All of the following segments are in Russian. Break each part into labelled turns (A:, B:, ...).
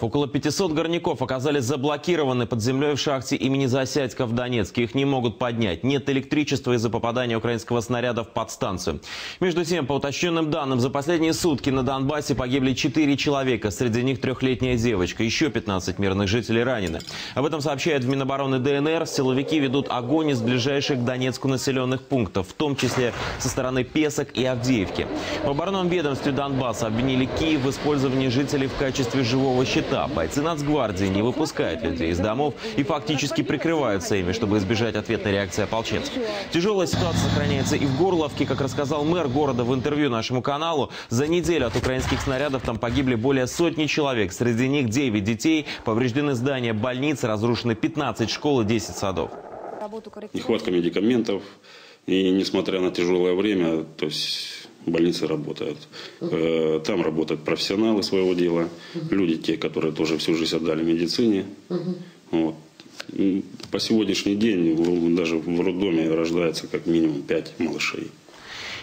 A: Около 500 горняков оказались заблокированы под землей в шахте имени Засядько в Донецке. Их не могут поднять. Нет электричества из-за попадания украинского снаряда в подстанцию. Между тем, по уточненным данным, за последние сутки на Донбассе погибли 4 человека. Среди них трехлетняя девочка. Еще 15 мирных жителей ранены. Об этом сообщает в Минобороны ДНР. Силовики ведут огонь из ближайших к Донецку населенных пунктов, в том числе со стороны Песок и Авдеевки. В оборонном ведомстве Донбасса обвинили Киев в использовании жителей в качестве живого щита щита. Бойцы Нацгвардии не выпускают людей из домов и фактически прикрываются ими, чтобы избежать ответной реакции ополченцев. Тяжелая ситуация сохраняется и в Горловке. Как рассказал мэр города в интервью нашему каналу, за неделю от украинских снарядов там погибли более сотни человек. Среди них 9 детей, повреждены здания больниц, разрушены 15 школ и 10 садов.
B: Нехватка медикаментов. И несмотря на тяжелое время, то есть больницы работают. Э, там работают профессионалы своего дела, люди те, которые тоже всю жизнь отдали медицине. Вот. По сегодняшний день даже в роддоме рождается как минимум 5 малышей.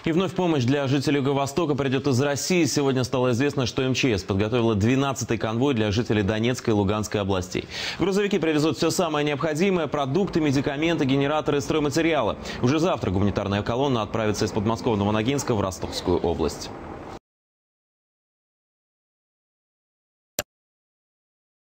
A: И вновь помощь для жителей Юго-Востока придет из России. Сегодня стало известно, что МЧС подготовила 12-й конвой для жителей Донецкой и Луганской областей. Грузовики привезут все самое необходимое – продукты, медикаменты, генераторы, стройматериалы. Уже завтра гуманитарная колонна отправится из подмосковного Ногинска в Ростовскую область.